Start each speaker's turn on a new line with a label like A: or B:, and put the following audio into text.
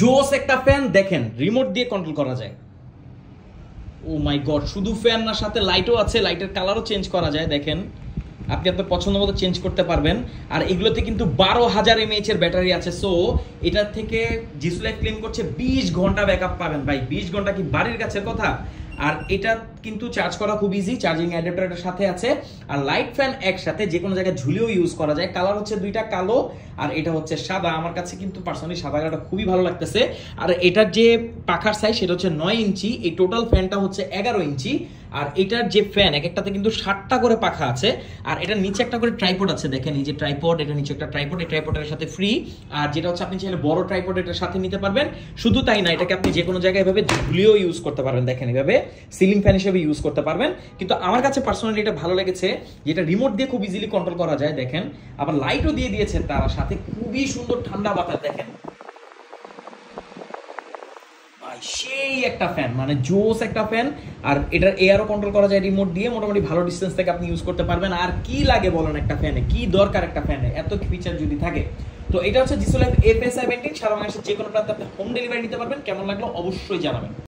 A: জোস একটা ফ্যান দেখেন রিমোট দিয়ে কন্ট্রোল করা যায়। ও মাই গড শুধু ফ্যান না, সাথে লাইটও আছে লাইটের কালারও চেঞ্জ করা যায়, দেখেন। আপনি আপনার পছন্দ মতো চেঞ্জ করতে পারবেন। আর এগুলোতে কিন্তু বারো হাজার এমএএচ এর ব্যাটারি আছে। সো এটার থেকে জিসুলাই ক্লেম করছে বিশ ঘণ্টা ব্যাকআপ পাবেন। ভাই, বিশ ঘণ্টা কি বাড়ির কাছের কথা? আর এটা কিন্তু চার্জ করা খুব ইজি চার্জিং অ্যাডাপ্টার এর সাথে আছে। আর লাইট ফ্যান একসাথে যে কোনো জায়গায় ঝুলেও ইউজ করা যায়। কালার হচ্ছে দুইটা কালো, আর এটা হচ্ছে সাদা। আমার কাছে কিন্তু পার্সোনালি সাদা কালারটা খুবই ভালো লাগতেছে। আর এটার যে পাখার সাইজ সেটা হচ্ছে নয় ইঞ্চি। এই টোটাল ফ্যানটা হচ্ছে এগারো ইঞ্চি। আর এটার যে ফ্যান এক একটাতে কিন্তু ষাটটা করে পাখা আছে, আর এটার নিচে একটা করে ট্রাইপড আছে, দেখেন এই যে ট্রাইপড এটা নিচে একটা ট্রাইপড এই ট্রাইপডের সাথে ফ্রি আর যেটা হচ্ছে আপনি চাইলে বড় ট্রাইপড এটার সাথে নিতে পারবেন। শুধু তাই না, এটাকে আপনি যে কোনো জায়গায় এভাবে ঝুলিয়েও ইউজ করতে পারবেন, দেখেন এভাবে। সিলিং ফ্যান হিসেবে ইউজ করতে পারবেন। কিন্তু আমার কাছে পার্সোনালি এটা ভালো লেগেছে, যেটা রিমোট দিয়ে খুব ইজিলি কন্ট্রোল করা যায়, দেখেন। আবার লাইটও দিয়ে দিয়েছে তারা সাথে, খুবই সুন্দর ঠান্ডা বাতাস, দেখেন। ভাই, সেই একটা ফ্যান মানে জোস একটা ফ্যান আর এটার এয়ারও কন্ট্রোল করা যায় রিমোট দিয়ে মোটামুটি ভালো ডিস্টেন্স থেকে আপনি ইউজ করতে পারবেন। আর কি লাগে বলেন একটা ফ্যানে কি দরকার একটা ফ্যানে এত ফিচার যদি থাকে। তো এটা হচ্ছে জিসো এফ এস সেভেন্টিন সারা বাংলাদেশের যে কোনো প্রান্তে আপনি হোম ডেলিভারি নিতে পারবেন। কেমন লাগল অবশ্যই জানাবেন।